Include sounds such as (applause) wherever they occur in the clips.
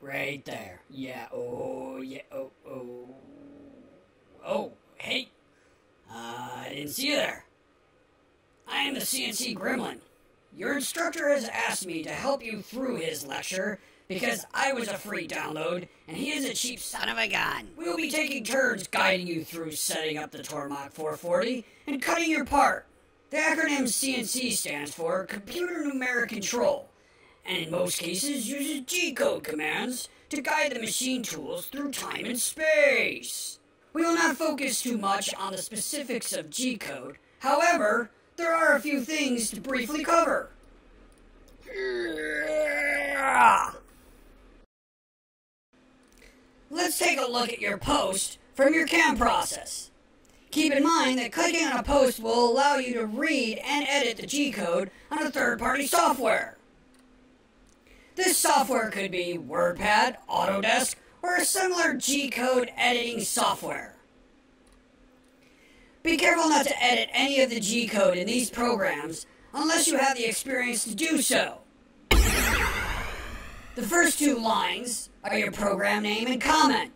right there. Yeah, oh, yeah, oh, oh. Oh, hey. Uh, I didn't see you there. I am the CNC Gremlin. Your instructor has asked me to help you through his lecture because I was a free download and he is a cheap son of a gun. We will be taking turns guiding you through setting up the Tormach 440 and cutting your part. The acronym CNC stands for Computer Numeric Control, and in most cases uses G-code commands to guide the machine tools through time and space. We will not focus too much on the specifics of G-code. However, there are a few things to briefly cover. Let's take a look at your post from your CAM process. Keep in mind that clicking on a post will allow you to read and edit the G-code on a third-party software. This software could be WordPad, Autodesk, or a similar G-code editing software. Be careful not to edit any of the G-code in these programs unless you have the experience to do so. The first two lines are your program name and comment.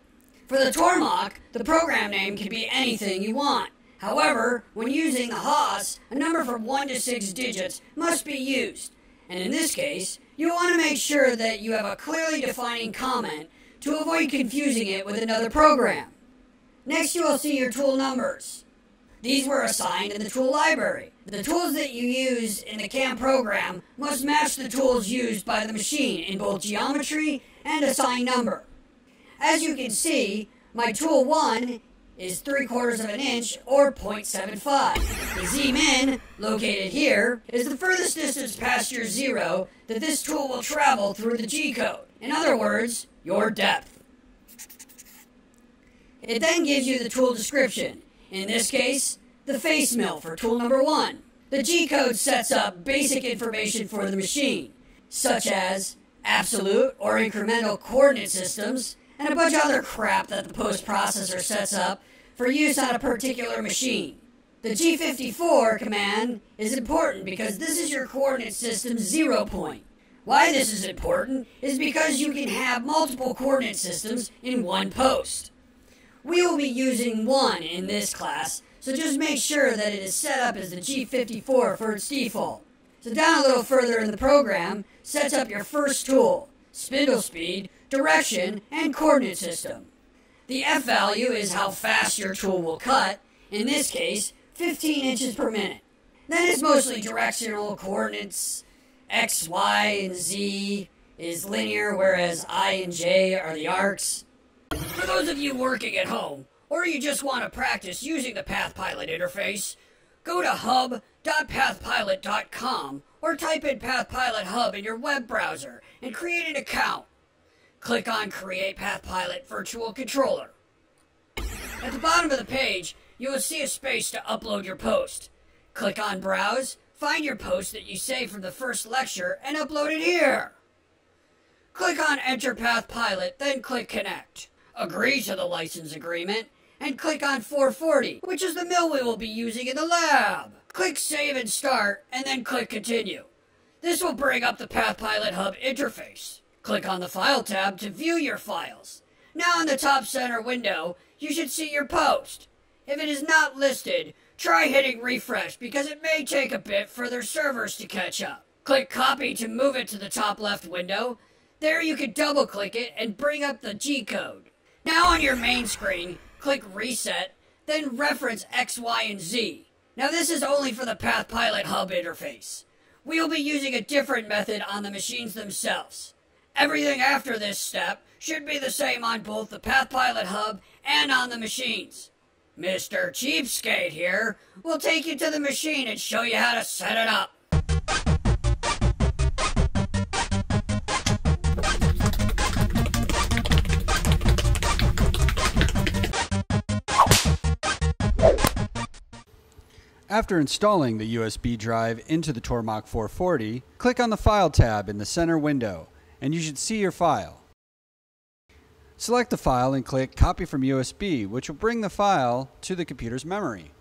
For the Tormach, the program name can be anything you want. However, when using the Haas, a number from 1 to 6 digits must be used. And in this case, you want to make sure that you have a clearly defining comment to avoid confusing it with another program. Next, you will see your tool numbers. These were assigned in the tool library. The tools that you use in the CAM program must match the tools used by the machine in both geometry and assigned number. As you can see, my tool 1 is 3 quarters of an inch or 0.75. The Z-min, located here, is the furthest distance past your zero that this tool will travel through the G-code. In other words, your depth. It then gives you the tool description. In this case, the face mill for tool number one. The G-code sets up basic information for the machine, such as absolute or incremental coordinate systems, and a bunch of other crap that the post processor sets up for use on a particular machine. The G54 command is important because this is your coordinate system zero point. Why this is important is because you can have multiple coordinate systems in one post. We will be using one in this class, so just make sure that it is set up as the G54 for its default. So down a little further in the program, sets up your first tool, spindle speed, direction, and coordinate system. The F value is how fast your tool will cut, in this case, 15 inches per minute. That is mostly directional coordinates. X, Y, and Z is linear, whereas I and J are the arcs. For those of you working at home, or you just want to practice using the PathPilot interface, go to hub.pathpilot.com or type in PathPilot Hub in your web browser and create an account. Click on Create PathPilot Virtual Controller. At the bottom of the page, you will see a space to upload your post. Click on Browse, find your post that you saved from the first lecture, and upload it here. Click on Enter PathPilot, then click Connect. Agree to the license agreement, and click on 440, which is the mill we will be using in the lab. Click Save and Start, and then click Continue. This will bring up the PathPilot Hub interface. Click on the File tab to view your files. Now in the top center window, you should see your post. If it is not listed, try hitting refresh because it may take a bit for their servers to catch up. Click Copy to move it to the top left window. There you can double click it and bring up the G code. Now on your main screen, click Reset, then reference X, Y, and Z. Now this is only for the PathPilot Hub interface. We will be using a different method on the machines themselves. Everything after this step should be the same on both the PathPilot Hub and on the machines. Mr. Cheapskate here will take you to the machine and show you how to set it up. After installing the USB drive into the Tormach 440, click on the File tab in the center window, and you should see your file. Select the file and click Copy from USB, which will bring the file to the computer's memory.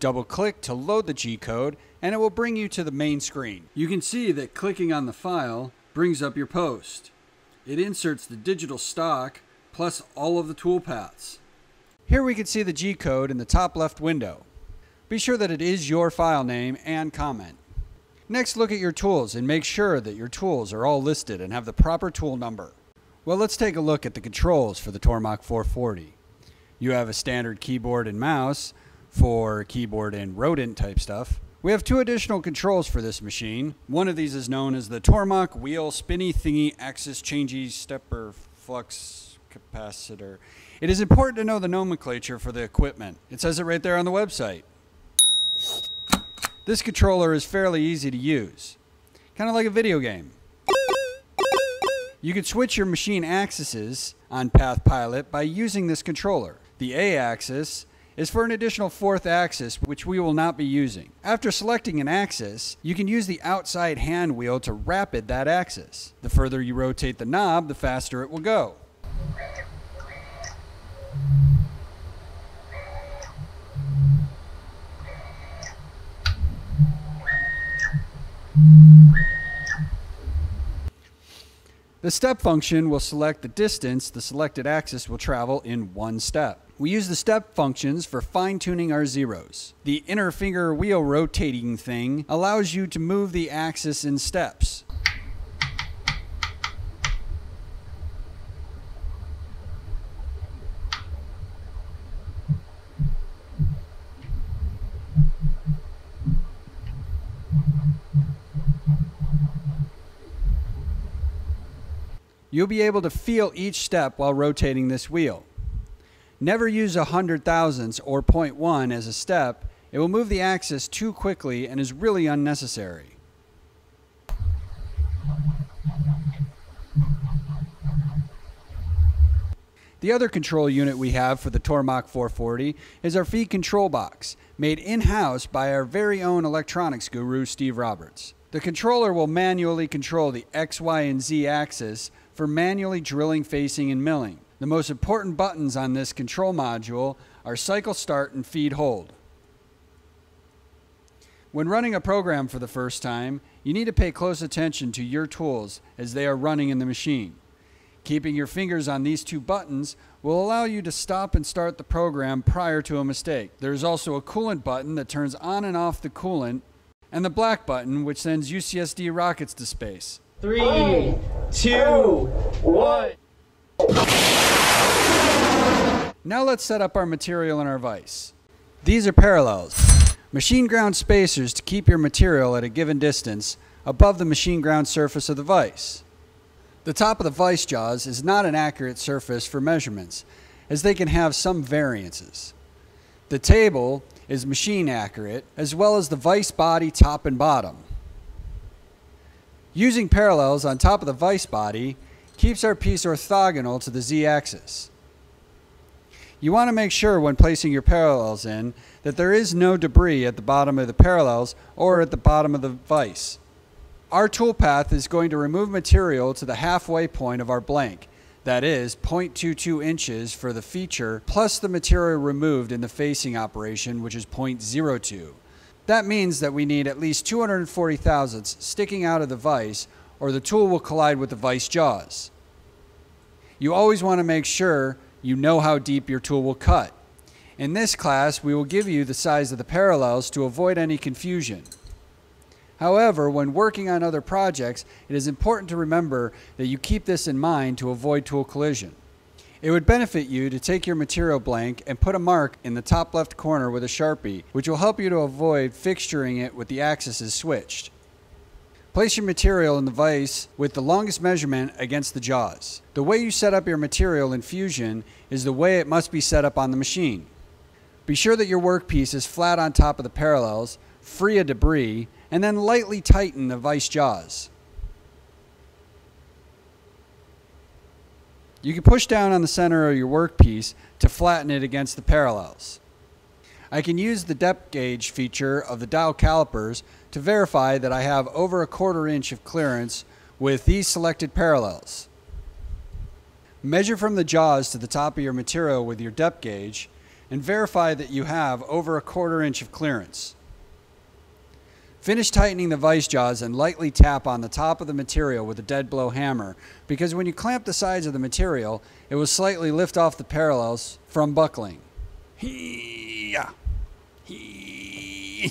Double click to load the G code, and it will bring you to the main screen. You can see that clicking on the file brings up your post. It inserts the digital stock plus all of the toolpaths. Here we can see the G code in the top left window. Be sure that it is your file name and comment. Next, look at your tools and make sure that your tools are all listed and have the proper tool number. Well, let's take a look at the controls for the Tormach 440. You have a standard keyboard and mouse for keyboard and rodent type stuff. We have two additional controls for this machine. One of these is known as the Tormach Wheel Spinny Thingy Axis Changey Stepper Flux Capacitor. It is important to know the nomenclature for the equipment. It says it right there on the website. This controller is fairly easy to use, kind of like a video game. You can switch your machine axes on PathPilot by using this controller. The A axis is for an additional fourth axis, which we will not be using. After selecting an axis, you can use the outside hand wheel to rapid that axis. The further you rotate the knob, the faster it will go. The step function will select the distance the selected axis will travel in one step. We use the step functions for fine tuning our zeros. The inner finger wheel rotating thing allows you to move the axis in steps. You'll be able to feel each step while rotating this wheel. Never use a hundred thousandths or 0.1 as a step. It will move the axis too quickly and is really unnecessary. The other control unit we have for the Tormach 440 is our feed control box, made in-house by our very own electronics guru, Steve Roberts. The controller will manually control the X, Y, and Z axis for manually drilling, facing, and milling. The most important buttons on this control module are cycle start and feed hold. When running a program for the first time, you need to pay close attention to your tools as they are running in the machine. Keeping your fingers on these two buttons will allow you to stop and start the program prior to a mistake. There is also a coolant button that turns on and off the coolant, and the black button which sends UCSD rockets to space. Three, two, one. Now let's set up our material in our vise. These are parallels, machine ground spacers to keep your material at a given distance above the machine ground surface of the vise. The top of the vise jaws is not an accurate surface for measurements, as they can have some variances. The table is machine accurate, as well as the vise body top and bottom. Using parallels on top of the vice body keeps our piece orthogonal to the z-axis. You want to make sure when placing your parallels in that there is no debris at the bottom of the parallels or at the bottom of the vise. Our toolpath is going to remove material to the halfway point of our blank, that is 0.22 inches for the feature plus the material removed in the facing operation which is 0.02. That means that we need at least 240 thousandths sticking out of the vise or the tool will collide with the vise jaws. You always want to make sure you know how deep your tool will cut. In this class, we will give you the size of the parallels to avoid any confusion. However, when working on other projects, it is important to remember that you keep this in mind to avoid tool collision. It would benefit you to take your material blank and put a mark in the top left corner with a Sharpie, which will help you to avoid fixturing it with the axes switched. Place your material in the vise with the longest measurement against the jaws. The way you set up your material in Fusion is the way it must be set up on the machine. Be sure that your workpiece is flat on top of the parallels, free of debris, and then lightly tighten the vise jaws. You can push down on the center of your workpiece to flatten it against the parallels. I can use the depth gauge feature of the dial calipers to verify that I have over a quarter inch of clearance with these selected parallels. Measure from the jaws to the top of your material with your depth gauge and verify that you have over a quarter inch of clearance. Finish tightening the vice jaws and lightly tap on the top of the material with a dead blow hammer because when you clamp the sides of the material, it will slightly lift off the parallels from buckling. Hee-yah. Hee.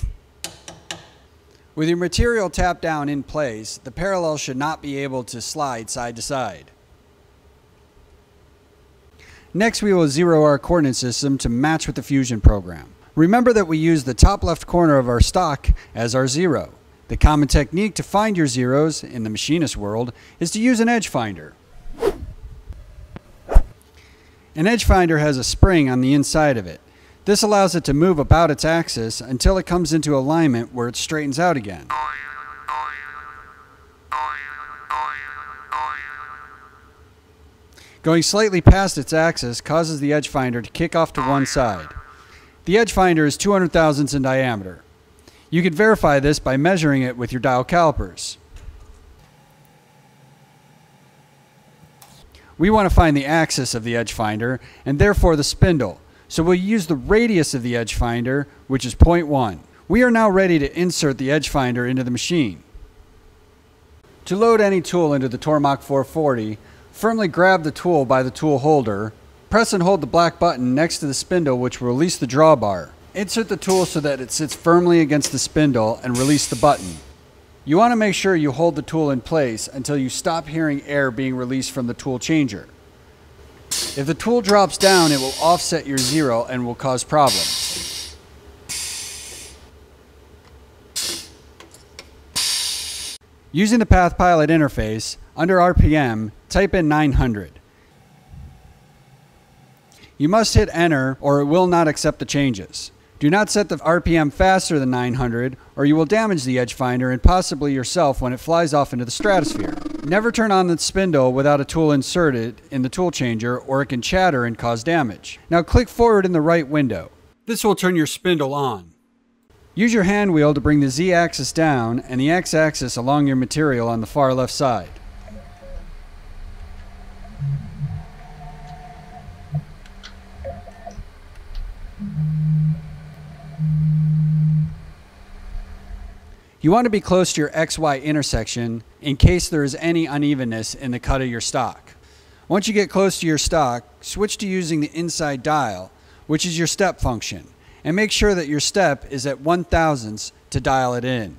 With your material tapped down in place, the parallel should not be able to slide side to side. Next, we will zero our coordinate system to match with the Fusion program. Remember that we use the top left corner of our stock as our zero. The common technique to find your zeros in the machinist world is to use an edge finder. An edge finder has a spring on the inside of it. This allows it to move about its axis until it comes into alignment where it straightens out again. Going slightly past its axis causes the edge finder to kick off to one side. The edge finder is 200 thousandths in diameter. You can verify this by measuring it with your dial calipers. We want to find the axis of the edge finder and therefore the spindle. So we'll use the radius of the edge finder, which is 0.1. We are now ready to insert the edge finder into the machine. To load any tool into the Tormach 440, firmly grab the tool by the tool holder Press and hold the black button next to the spindle which will release the drawbar. Insert the tool so that it sits firmly against the spindle and release the button. You want to make sure you hold the tool in place until you stop hearing air being released from the tool changer. If the tool drops down, it will offset your zero and will cause problems. Using the Path Pilot interface, under RPM, type in 900. You must hit enter or it will not accept the changes. Do not set the RPM faster than 900 or you will damage the edge finder and possibly yourself when it flies off into the stratosphere. Never turn on the spindle without a tool inserted in the tool changer or it can chatter and cause damage. Now click forward in the right window. This will turn your spindle on. Use your hand wheel to bring the Z axis down and the X axis along your material on the far left side. You want to be close to your XY intersection in case there is any unevenness in the cut of your stock. Once you get close to your stock, switch to using the inside dial, which is your step function, and make sure that your step is at 1 thousandths to dial it in.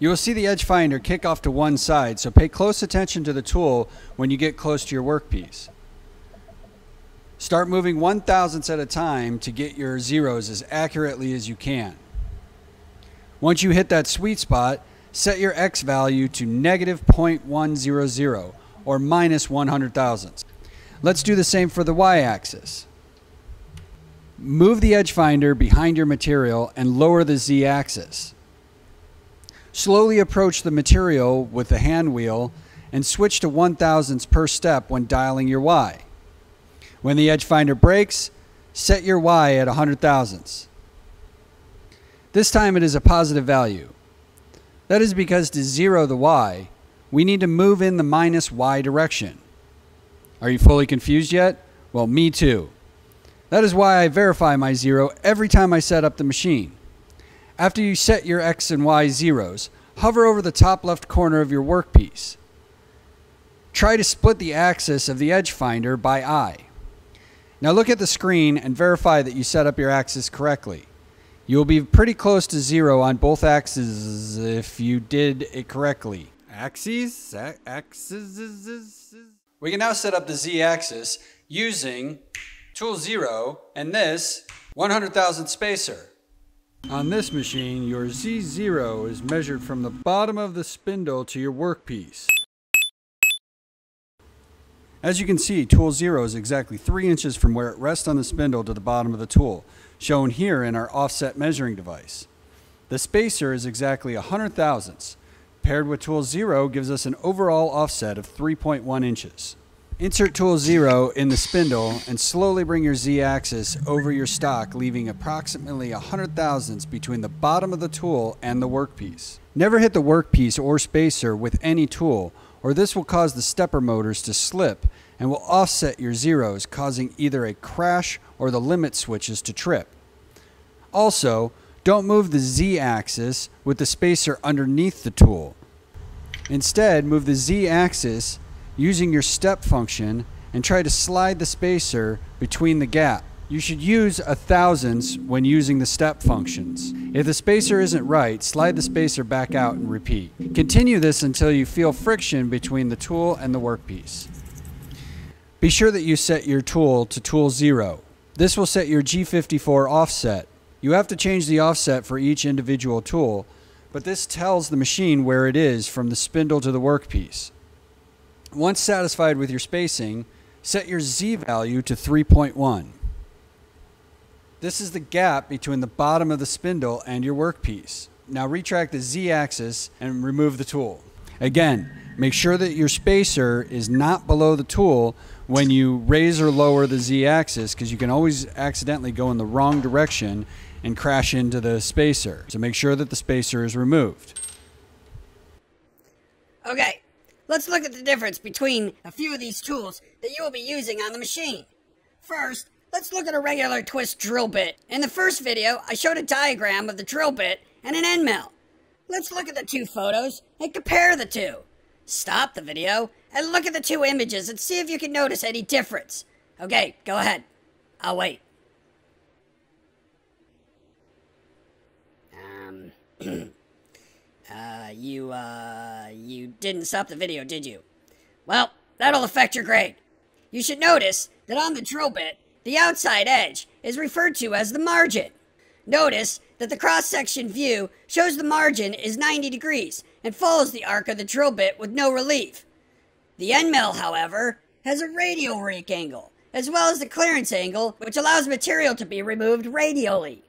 You will see the edge finder kick off to one side, so pay close attention to the tool when you get close to your workpiece. Start moving one thousandths at a time to get your zeros as accurately as you can. Once you hit that sweet spot, set your x value to negative 0.100 or minus 100 thousandths. Let's do the same for the y-axis. Move the edge finder behind your material and lower the z-axis. Slowly approach the material with the hand wheel and switch to 1 thousandths per step when dialing your y. When the edge finder breaks, set your y at 100 thousandths. This time it is a positive value. That is because to zero the y, we need to move in the minus y direction. Are you fully confused yet? Well, me too. That is why I verify my zero every time I set up the machine. After you set your x and y zeros, hover over the top left corner of your workpiece. Try to split the axis of the edge finder by eye. Now look at the screen and verify that you set up your axis correctly. You will be pretty close to zero on both axes if you did it correctly. Axes? Axes? We can now set up the z-axis using tool 0 and this 100,000 spacer. On this machine, your Z0 is measured from the bottom of the spindle to your workpiece. As you can see, tool 0 is exactly 3 inches from where it rests on the spindle to the bottom of the tool, shown here in our offset measuring device. The spacer is exactly a 100 thousandths. Paired with tool 0 gives us an overall offset of 3.1 inches. Insert tool 0 in the spindle and slowly bring your z-axis over your stock, leaving approximately a 100 thousandths between the bottom of the tool and the workpiece. Never hit the workpiece or spacer with any tool or this will cause the stepper motors to slip and will offset your zeros, causing either a crash or the limit switches to trip. Also, don't move the Z axis with the spacer underneath the tool. Instead, move the Z axis using your step function and try to slide the spacer between the gap. You should use a thousandths when using the step functions. If the spacer isn't right, slide the spacer back out and repeat. Continue this until you feel friction between the tool and the workpiece. Be sure that you set your tool to tool 0. This will set your G54 offset. You have to change the offset for each individual tool, but this tells the machine where it is from the spindle to the workpiece. Once satisfied with your spacing, set your Z value to 3.1. This is the gap between the bottom of the spindle and your workpiece. Now retract the Z axis and remove the tool. Again, make sure that your spacer is not below the tool when you raise or lower the Z axis because you can always accidentally go in the wrong direction and crash into the spacer. So make sure that the spacer is removed. Okay, let's look at the difference between a few of these tools that you will be using on the machine. First, let's look at a regular twist drill bit. In the first video, I showed a diagram of the drill bit and an end mill. Let's look at the two photos and compare the two. Stop the video and look at the two images and see if you can notice any difference. Okay, go ahead. I'll wait. Um, (clears throat) uh, you, uh, you didn't stop the video, did you? Well, that'll affect your grade. You should notice that on the drill bit, the outside edge is referred to as the margin. Notice that the cross-section view shows the margin is 90 degrees and follows the arc of the drill bit with no relief. The end mill, however, has a radial rake angle, as well as the clearance angle, which allows material to be removed radially.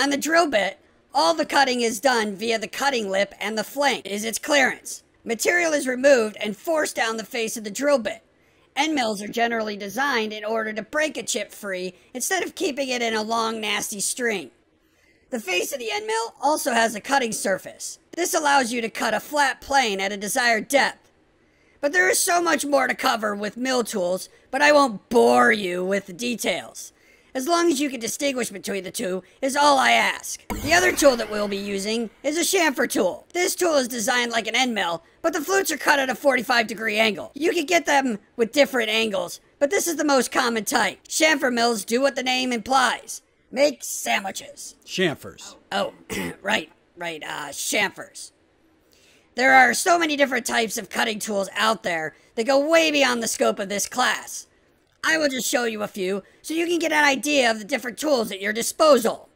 On the drill bit, all the cutting is done via the cutting lip and the flank is its clearance. Material is removed and forced down the face of the drill bit. End mills are generally designed in order to break a chip free instead of keeping it in a long nasty string. The face of the end mill also has a cutting surface. This allows you to cut a flat plane at a desired depth. But there is so much more to cover with mill tools, but I won't bore you with the details. As long as you can distinguish between the two is all I ask. The other tool that we'll be using is a chamfer tool. This tool is designed like an end mill, but the flutes are cut at a 45 degree angle. You can get them with different angles, but this is the most common type. Chamfer mills do what the name implies. Make sandwiches. Chamfers. Oh, (clears throat) right, right, uh, chamfers. There are so many different types of cutting tools out there that go way beyond the scope of this class. I will just show you a few so you can get an idea of the different tools at your disposal.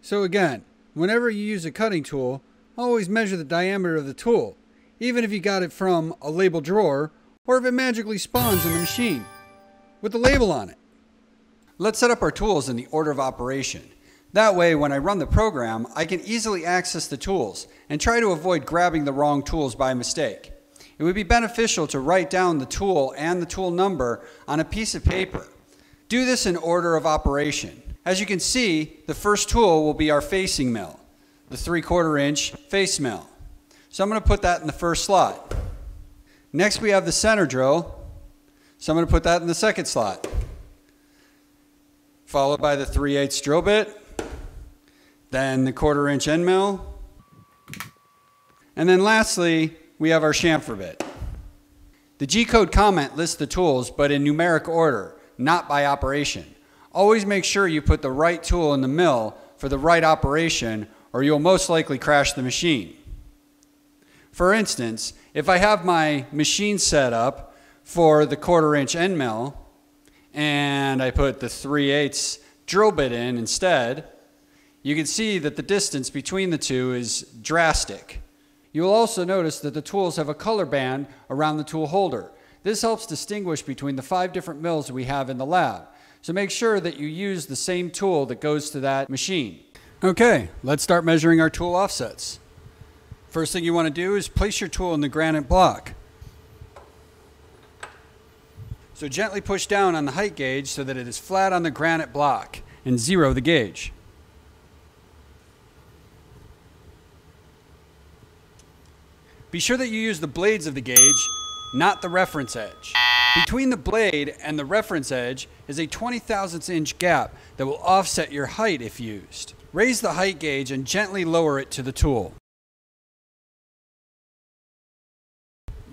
So again, whenever you use a cutting tool, always measure the diameter of the tool, even if you got it from a label drawer or if it magically spawns in the machine with the label on it. Let's set up our tools in the order of operation. That way, when I run the program, I can easily access the tools and try to avoid grabbing the wrong tools by mistake. It would be beneficial to write down the tool and the tool number on a piece of paper. Do this in order of operation. As you can see, the first tool will be our facing mill, the 3 quarter inch face mill. So I'm going to put that in the first slot. Next we have the center drill, so I'm going to put that in the second slot. Followed by the 3 8 drill bit, then the quarter inch end mill, and then lastly, we have our chamfer bit. The G-code comment lists the tools, but in numeric order, not by operation. Always make sure you put the right tool in the mill for the right operation, or you'll most likely crash the machine. For instance, if I have my machine set up for the quarter inch end mill, and I put the 3 8 drill bit in instead, you can see that the distance between the two is drastic. You will also notice that the tools have a color band around the tool holder. This helps distinguish between the five different mills we have in the lab. So make sure that you use the same tool that goes to that machine. Okay, let's start measuring our tool offsets. First thing you want to do is place your tool in the granite block. So gently push down on the height gauge so that it is flat on the granite block and zero the gauge. Be sure that you use the blades of the gauge, not the reference edge. Between the blade and the reference edge is a 20 thousandths inch gap that will offset your height if used. Raise the height gauge and gently lower it to the tool.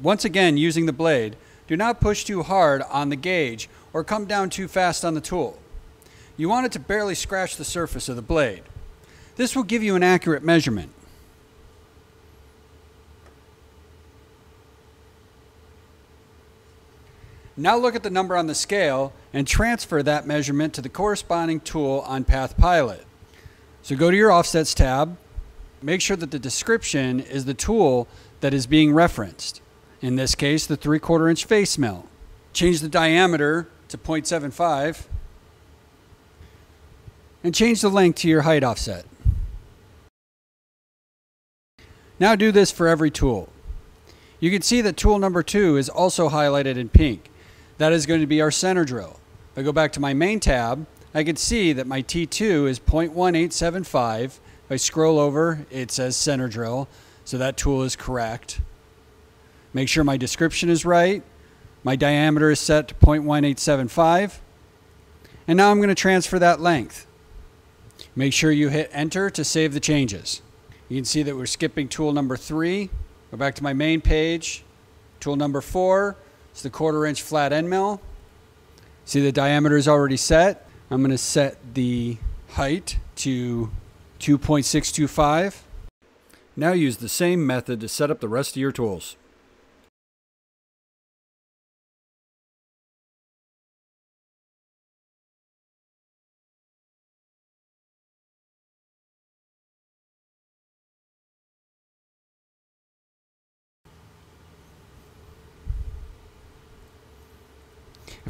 Once again, using the blade, do not push too hard on the gauge or come down too fast on the tool. You want it to barely scratch the surface of the blade. This will give you an accurate measurement. Now look at the number on the scale and transfer that measurement to the corresponding tool on PathPilot. So go to your Offsets tab, make sure that the description is the tool that is being referenced. In this case, the 3 quarter inch face mill. Change the diameter to 0.75 and change the length to your height offset. Now do this for every tool. You can see that tool number two is also highlighted in pink. That is going to be our center drill. If I go back to my main tab, I can see that my T2 is 0.1875. If I scroll over, it says center drill, so that tool is correct. Make sure my description is right. My diameter is set to 0.1875. And now I'm going to transfer that length. Make sure you hit enter to save the changes. You can see that we're skipping tool number three. Go back to my main page. Tool number four is the quarter inch flat end mill. See the diameter is already set. I'm going to set the height to 2.625. Now use the same method to set up the rest of your tools.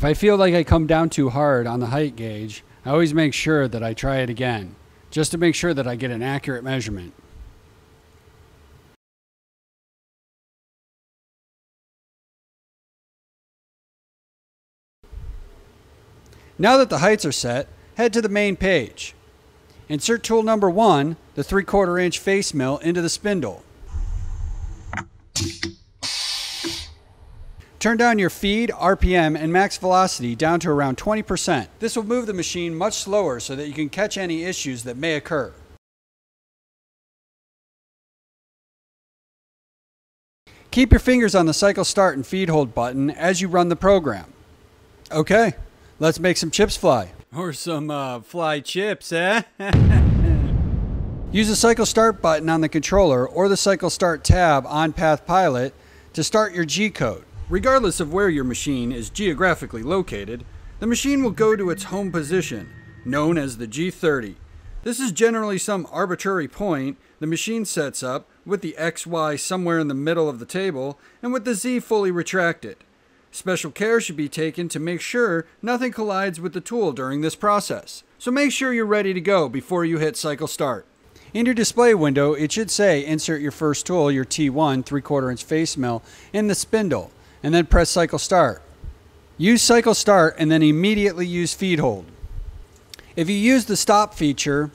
I feel like I come down too hard on the height gauge, I always make sure that I try it again, just to make sure that I get an accurate measurement. Now that the heights are set, head to the main page. Insert tool number one, the 3 quarter inch face mill, into the spindle. Turn down your feed, RPM, and max velocity down to around 20%. This will move the machine much slower so that you can catch any issues that may occur. Keep your fingers on the cycle start and feed hold button as you run the program. Okay, let's make some chips fly. Or some uh, fly chips, eh? Use the cycle start button on the controller or the cycle start tab on PathPilot to start your G code. Regardless of where your machine is geographically located, the machine will go to its home position, known as the G30. This is generally some arbitrary point the machine sets up with the XY somewhere in the middle of the table and with the Z fully retracted. Special care should be taken to make sure nothing collides with the tool during this process. So make sure you're ready to go before you hit cycle start. In your display window, it should say insert your first tool, your T1 3 quarter inch face mill, in the spindle and then press cycle start. Use cycle start and then immediately use feed hold. If you use the stop feature,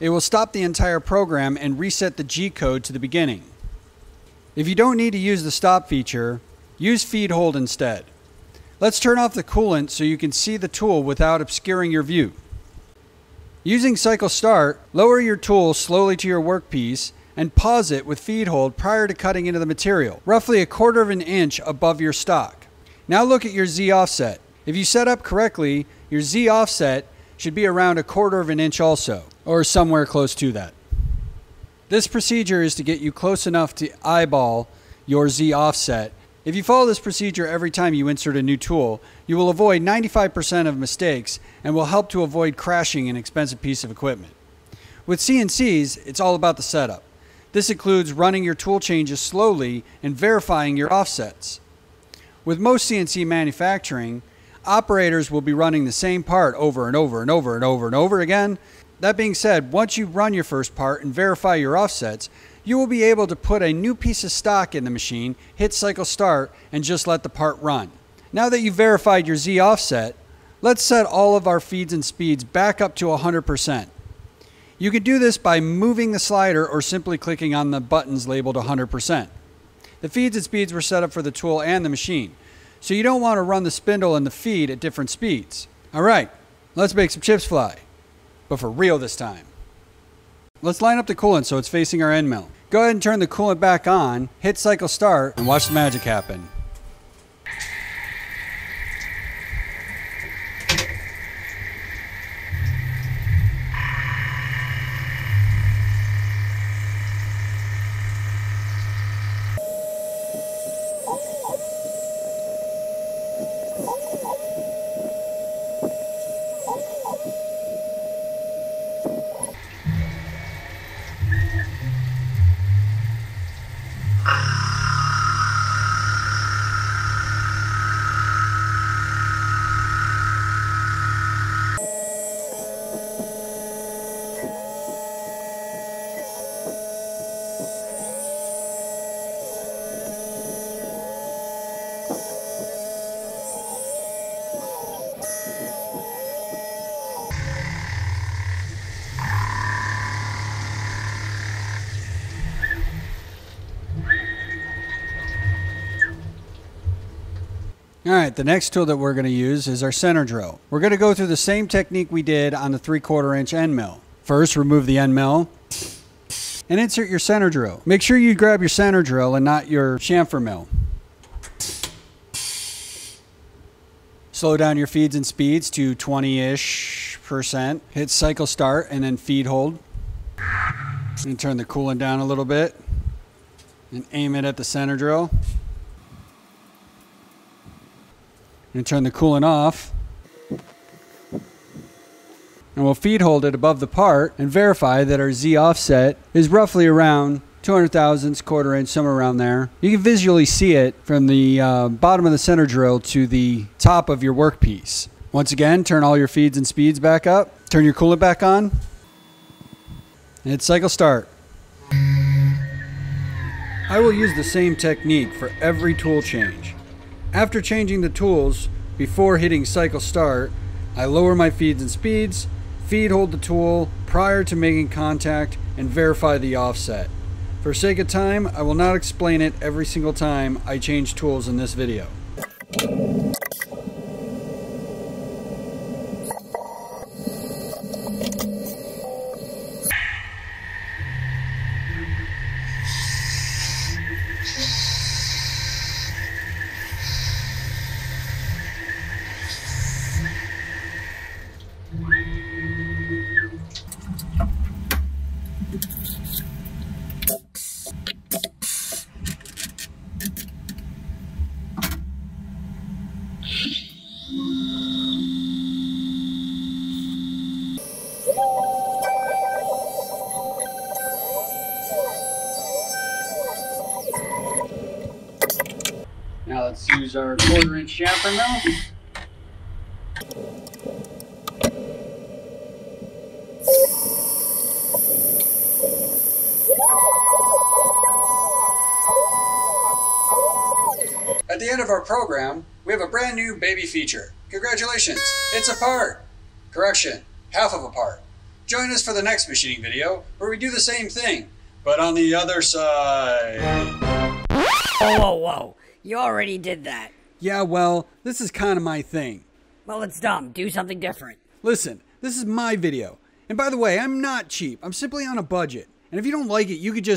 it will stop the entire program and reset the G code to the beginning. If you don't need to use the stop feature, use feed hold instead. Let's turn off the coolant so you can see the tool without obscuring your view. Using cycle start, lower your tool slowly to your workpiece and pause it with feed hold prior to cutting into the material, roughly a quarter of an inch above your stock. Now look at your Z offset. If you set up correctly, your Z offset should be around a quarter of an inch also, or somewhere close to that. This procedure is to get you close enough to eyeball your Z offset. If you follow this procedure every time you insert a new tool, you will avoid 95% of mistakes and will help to avoid crashing an expensive piece of equipment. With CNCs, it's all about the setup. This includes running your tool changes slowly and verifying your offsets. With most CNC manufacturing, operators will be running the same part over and over and over and over and over again. That being said, once you run your first part and verify your offsets, you will be able to put a new piece of stock in the machine, hit cycle start, and just let the part run. Now that you've verified your Z offset, let's set all of our feeds and speeds back up to 100%. You can do this by moving the slider or simply clicking on the buttons labeled 100%. The feeds and speeds were set up for the tool and the machine. So you don't want to run the spindle and the feed at different speeds. All right, let's make some chips fly. But for real this time. Let's line up the coolant so it's facing our end mill. Go ahead and turn the coolant back on, hit cycle start, and watch the magic happen. All right, the next tool that we're going to use is our center drill. We're going to go through the same technique we did on the 3 quarter inch end mill. First, remove the end mill and insert your center drill. Make sure you grab your center drill and not your chamfer mill. Slow down your feeds and speeds to 20-ish percent. Hit cycle start and then feed hold. And turn the coolant down a little bit and aim it at the center drill. And turn the coolant off. And we'll feed hold it above the part and verify that our Z offset is roughly around 200 thousandths, quarter inch, somewhere around there. You can visually see it from the uh, bottom of the center drill to the top of your workpiece. Once again, turn all your feeds and speeds back up. Turn your coolant back on. And hit cycle start. I will use the same technique for every tool change. After changing the tools, before hitting cycle start, I lower my feeds and speeds, feed hold the tool prior to making contact, and verify the offset. For sake of time, I will not explain it every single time I change tools in this video. Use our quarter inch chamfer mill. At the end of our program, we have a brand new baby feature. Congratulations, it's a part. Correction, half of a part. Join us for the next machining video where we do the same thing, but on the other side. Whoa, whoa, whoa. You already did that. Yeah, well, this is kind of my thing. Well, it's dumb. Do something different. Listen, this is my video. And by the way, I'm not cheap. I'm simply on a budget. And if you don't like it, you could just